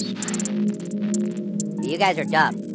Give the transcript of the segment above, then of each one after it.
You guys are dumb.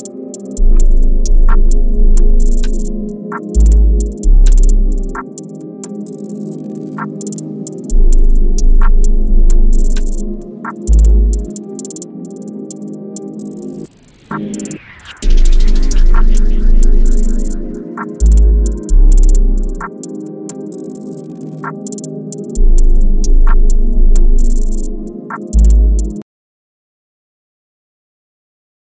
you